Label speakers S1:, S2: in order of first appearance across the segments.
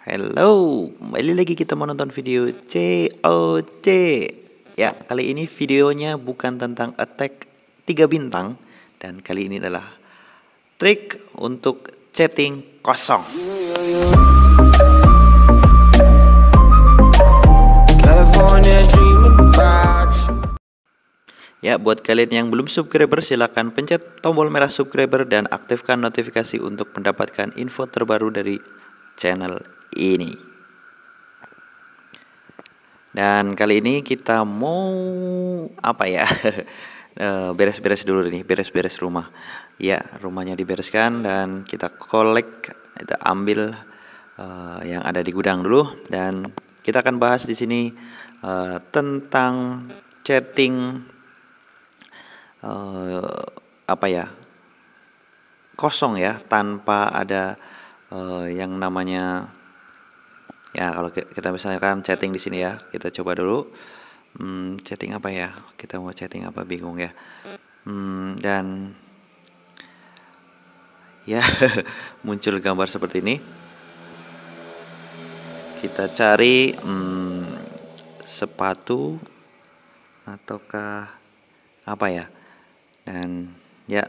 S1: Hello, kembali lagi kita menonton video COC Ya, kali ini videonya bukan tentang attack 3 bintang Dan kali ini adalah trik untuk chatting kosong. Ya, buat kalian yang belum subscriber silahkan pencet tombol merah subscriber dan aktifkan notifikasi untuk mendapatkan info terbaru dari channel ini. Dan kali ini kita mau apa ya? Eh, Beres-beres dulu nih, beres-beres rumah. Ya, rumahnya dibereskan dan kita kolek, kita ambil eh, yang ada di gudang dulu dan kita akan bahas di sini eh, tentang chatting eh, apa ya kosong ya tanpa ada eh, yang namanya ya kalau ki- kita misalkan chatting di sini ya kita coba dulu. Hmm, chatting apa ya? Kita mau chatting apa? Bingung ya. Hmm, dan ya muncul gambar seperti ini. Kita cari hmm, sepatu ataukah apa ya? Dan ya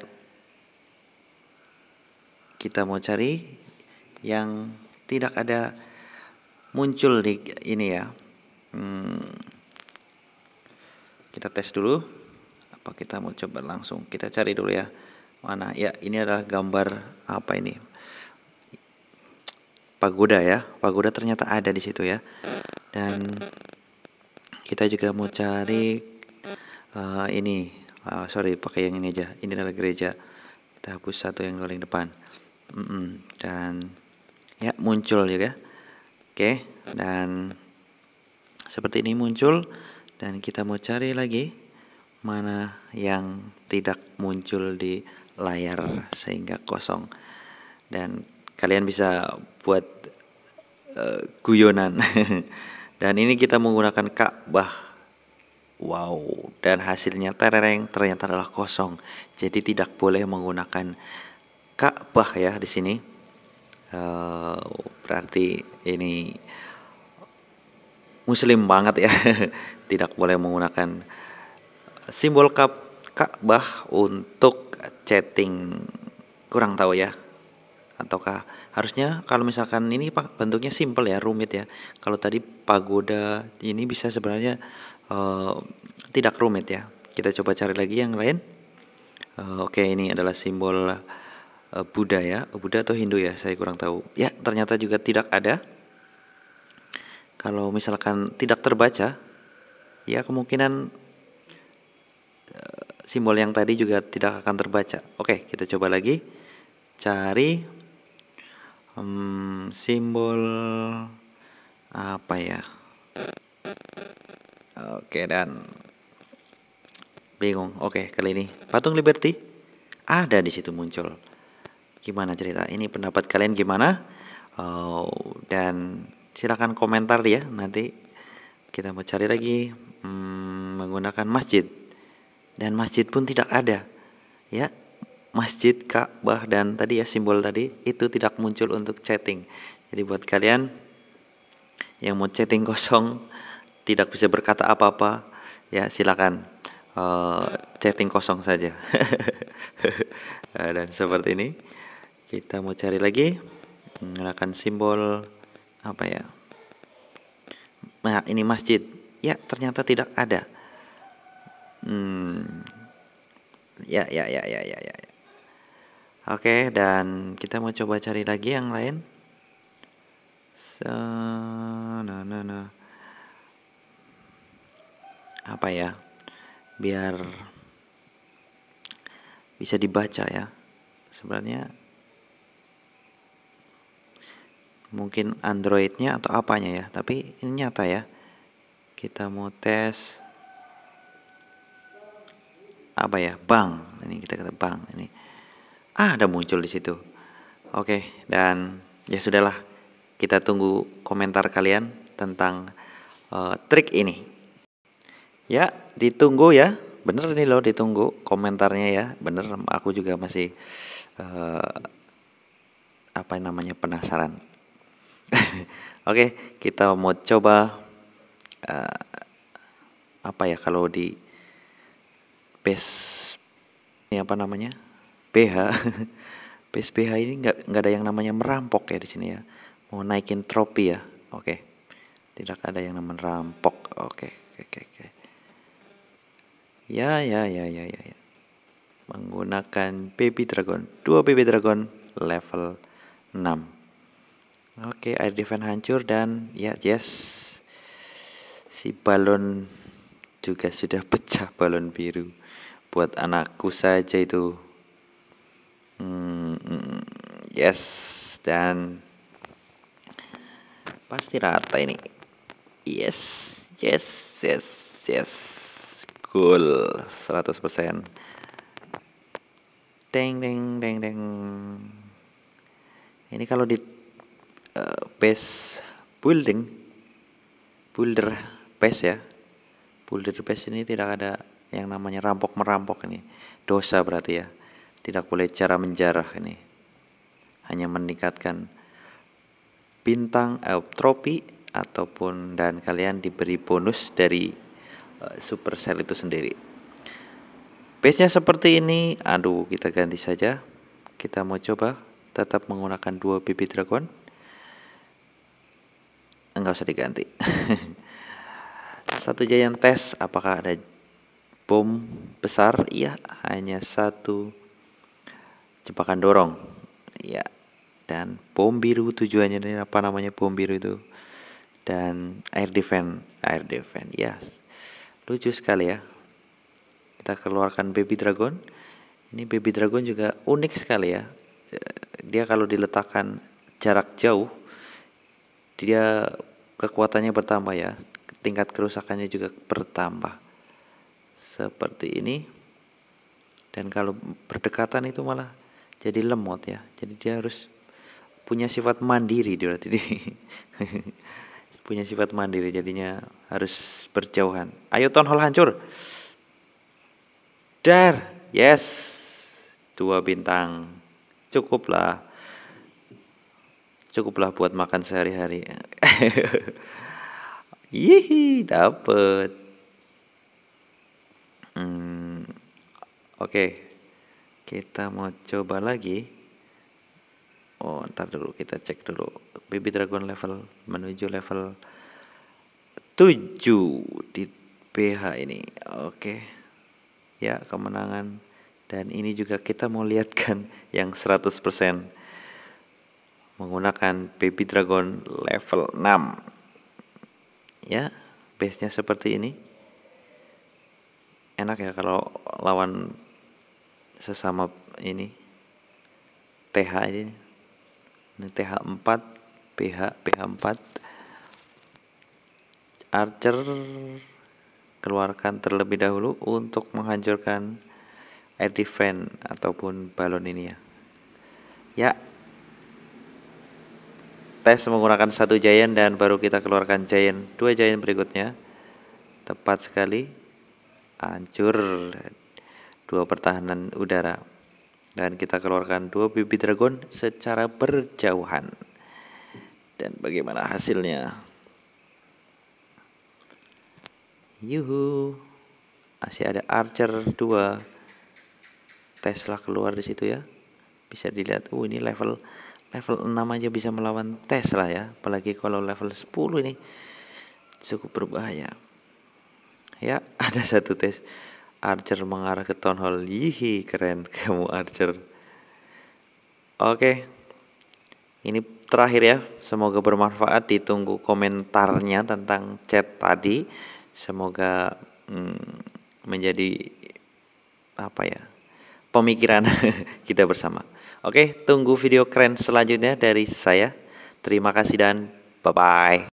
S1: kita mau cari yang tidak ada muncul di ini ya. Hmm, kita tes dulu. Apa kita mau coba langsung? Kita cari dulu ya. Mana? Ya ini adalah gambar apa ini? Pagoda ya. Pagoda ternyata ada di situ ya. Dan kita juga mau cari eh, ini. Ah, sorry pakai yang ini aja. Ini adalah gereja. Kita hapus satu yang paling depan. Mm-mm. dan ya muncul juga oke dan seperti ini muncul dan kita mau cari lagi mana yang tidak muncul di layar sehingga kosong. Dan kalian bisa buat eh, guyonan. Dan ini kita menggunakan Ka'bah. Wow dan hasilnya terereng ternyata adalah kosong. Jadi tidak boleh menggunakan Ka'bah ya di sini Eh, berarti ini muslim banget ya. Tidak boleh menggunakan simbol Ka- Ka'bah untuk chatting. Kurang tahu ya. Ataukah harusnya kalau misalkan ini pak bentuknya simple ya rumit ya. Kalau tadi pagoda ini bisa sebenarnya eh, tidak rumit ya. Kita coba cari lagi yang lain. Eh, oke ini adalah simbol Buddha ya. Buddha atau Hindu ya saya kurang tahu. Ya ternyata juga tidak ada. Kalau misalkan tidak terbaca ya kemungkinan eh, simbol yang tadi juga tidak akan terbaca. Oke kita coba lagi. Cari hmm, simbol apa ya? Oke dan bingung. Oke kali ini. Patung liberty ada di situ muncul gimana cerita? Ini pendapat kalian gimana? Oh, dan silakan komentar ya nanti kita mau cari lagi hmm, menggunakan masjid. Dan masjid pun tidak ada. Ya masjid Ka'bah dan tadi ya simbol tadi itu tidak muncul untuk chatting. Jadi buat kalian yang mau chatting kosong tidak bisa berkata apa-apa ya silakan eh, chatting kosong saja. Dan seperti ini kita mau cari lagi menggunakan simbol apa ya? Nah ini masjid. Ya ternyata tidak ada. Hmm. Ya ya ya ya ya ya, ya. oke dan kita mau coba cari lagi yang lain. So, nah, nah, nah. apa ya? Biar bisa dibaca ya. Sebenarnya mungkin Androidnya atau apanya ya tapi ini nyata ya. Kita mau tes apa ya? Bank. Ini kita kata bank ini. Ah ada muncul di situ. Oke dan ya sudahlah kita tunggu komentar kalian tentang eh, trik ini. Ya ditunggu ya. Bener ini loh ditunggu komentarnya ya. Bener aku juga masih eh, apa namanya penasaran Oke, kita mau coba uh, apa ya kalau di base ini apa namanya? BH base BH ini nggak nggak ada yang namanya merampok ya di sini ya. Mau naikin tropi ya. Oke. Tidak ada yang namanya merampok. Oke oke oke ya ya ya ya ya, ya. menggunakan baby dragon. Dua baby dragon level 6 Oke, air defense hancur dan ya yes. Si balon juga sudah pecah balon biru. Buat anakku saja itu. Hmm, yes dan pasti rata ini. Yes, yes, yes, yes. Cool, 100%. Deng deng deng deng. Ini kalau di base building. Builder base ya. Builder base ini tidak ada yang namanya rampok merampok ini. Dosa berarti ya. Tidak boleh cara menjarah ini. Hanya meningkatkan bintang eh, tropi ataupun dan kalian diberi bonus dari uh, supercell itu sendiri. Base nya seperti ini. Aduh kita ganti saja. Kita mau coba tetap menggunakan dua bibit dragon enggak usah diganti. Satu giant tes apakah ada bom besar? Iya hanya satu jebakan dorong. Ya dan bom biru tujuannya ini apa namanya bom biru itu? Dan air defense air defense ya yes. lucu sekali ya. Kita keluarkan baby dragon. Ini baby dragon juga unik sekali ya. Dia kalau diletakkan jarak jauh dia kekuatannya bertambah ya. Tingkat kerusakannya juga bertambah. Seperti ini. Dan kalau berdekatan itu malah jadi lemot ya. Jadi dia harus punya sifat mandiri dia berarti punya sifat mandiri jadinya harus berjauhan. Ayo town hall hancur. Dar yes. Dua bintang. Cukuplah cukuplah buat makan sehari-hari. Yihi, dapet. Hmm, Oke, okay. kita mau coba lagi. Oh, ntar dulu kita cek dulu. Baby Dragon level menuju level 7 di PH ini. Oke. Okay. Ya, kemenangan. Dan ini juga kita mau lihatkan yang 100% menggunakan baby dragon level 6 ya base nya seperti ini. Enak ya kalau lawan sesama ini TH ini. Ini TH 4 PH PH 4 Archer keluarkan terlebih dahulu untuk menghancurkan air defense ataupun balon ini ya. Ya tes menggunakan satu giant dan baru kita keluarkan giant. Dua giant berikutnya. Tepat sekali. Hancur. Dua pertahanan udara. Dan kita keluarkan dua bibit dragon secara berjauhan. Dan bagaimana hasilnya? Yuhu. Masih ada archer dua. Tesla keluar di situ ya. Bisa dilihat. Oh ini level level 6 aja bisa melawan Tesla ya. Apalagi kalau level 10 ini cukup berbahaya. Ya ada satu tes Archer mengarah ke Town Hall. Yihi keren kamu Archer. Oke. Ini terakhir ya. Semoga bermanfaat. Ditunggu komentarnya tentang chat tadi. Semoga hmm, menjadi apa ya pemikiran kita bersama Oke, tunggu video keren selanjutnya dari saya. Terima kasih dan bye-bye.